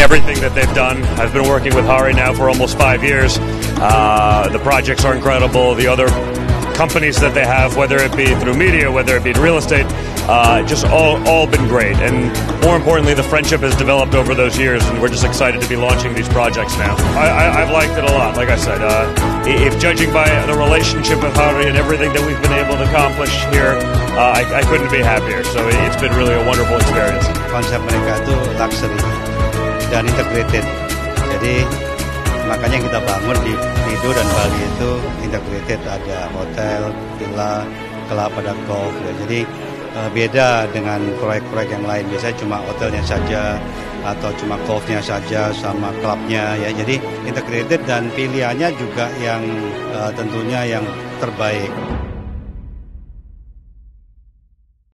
everything that they've done. I've been working with Hary now for almost five years. Uh, the projects are incredible. The other companies that they have, whether it be through media, whether it be real estate, uh, just all, all been great. And more importantly, the friendship has developed over those years, and we're just excited to be launching these projects now. I, have liked it a lot, like I said. Uh, if judging by the relationship with Hary and everything that we've been able to accomplish here, uh, I, I couldn't be happier. So it's been really a wonderful experience. Dan integrated. Jadi makanya kita bangun di Lido dan Bali itu integrated ada hotel, villa, kelapa dan golf. Ya. Jadi uh, beda dengan proyek-proyek yang lain. Biasanya cuma hotelnya saja atau cuma golfnya saja sama klubnya ya. Jadi integrated dan pilihannya juga yang uh, tentunya yang terbaik.